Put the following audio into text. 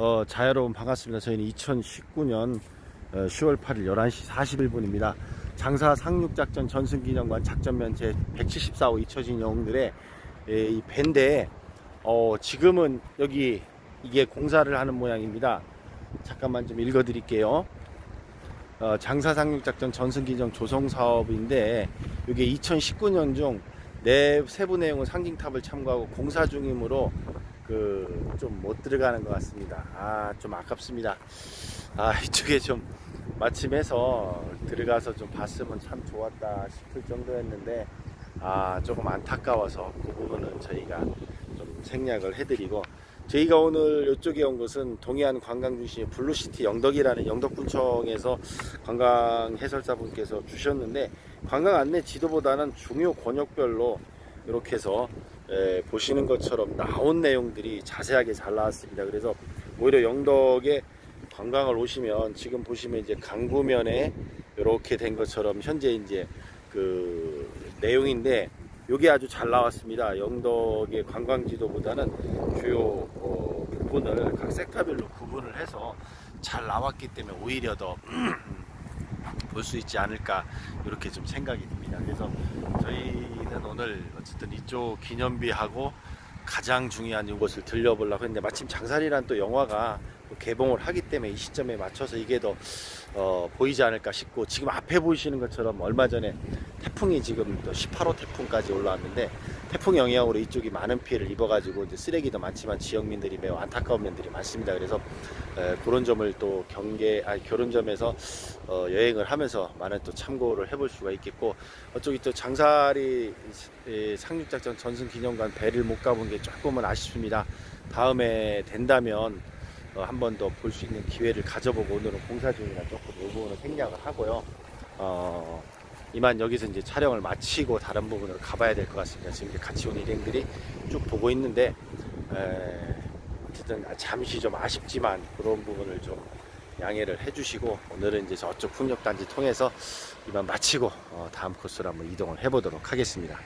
어, 자 여러분 반갑습니다. 저희는 2019년 10월 8일 11시 41분입니다. 장사 상륙작전 전승기념관 작전면 제 174호 잊혀진 영웅들의 예, 이 밴데 어, 지금은 여기 이게 공사를 하는 모양입니다. 잠깐만 좀 읽어 드릴게요. 어, 장사 상륙작전 전승기정 조성 사업인데 이게 2019년 중 내 세부 내용은 상징탑을 참고하고 공사 중이므로 그 좀 못 들어가는 것 같습니다. 아 좀 아깝습니다. 아 이쪽에 좀 마침 해서 들어가서 좀 봤으면 참 좋았다 싶을 정도였는데 아 조금 안타까워서 그 부분은 저희가 좀 생략을 해드리고 저희가 오늘 이쪽에 온 것은 동해안 관광 중심 Blue City 영덕이라는 영덕군청에서 관광 해설사분께서 주셨는데 관광 안내 지도보다는 중요 권역별로 이렇게 해서 에, 보시는 것처럼 나온 내용들이 자세하게 잘 나왔습니다. 그래서 오히려 영덕에 관광을 오시면 지금 보시면 이제 강구면에 이렇게 된 것처럼 현재 이제 그 내용인데 이게 아주 잘 나왔습니다. 영덕의 관광지도보다는 주요 어, 부분을 각 섹터별로 구분을 해서 잘 나왔기 때문에 오히려 더 볼 수 있지 않을까 이렇게 좀 생각이 듭니다. 그래서 저희 는 오늘 어쨌든 이쪽 기념비하고 가장 중요한 이것을 들려보려고 했는데 마침 장살이란 또 영화가 개봉을 하기 때문에 이 시점에 맞춰서 이게 더 어, 보이지 않을까 싶고 지금 앞에 보이시는 것처럼 얼마 전에 태풍이 지금 또 18호 태풍까지 올라왔는데 태풍 영향으로 이쪽이 많은 피해를 입어가지고 이제 쓰레기도 많지만 지역민들이 매우 안타까운 면들이 많습니다. 그래서 에, 그런 점을 또 경계, 아니 그런 점에서 어, 여행을 하면서 많은 또 참고를 해볼 수가 있겠고 어쪽이 또 장사리 상륙작전 전승기념관 배를 못 가본 게 조금은 아쉽습니다. 다음에 된다면 어, 한번 더 볼 수 있는 기회를 가져보고 오늘은 공사 중이라 조금 이 부분은 생략을 하고요. 어, 이만 여기서 이제 촬영을 마치고 다른 부분으로 가봐야 될 것 같습니다. 지금 같이 온 일행들이 쭉 보고 있는데 에, 어쨌든 잠시 좀 아쉽지만 그런 부분을 좀 양해를 해주시고 오늘은 이제 저쪽 풍력단지 통해서 이만 마치고 어, 다음 코스로 한번 이동을 해보도록 하겠습니다.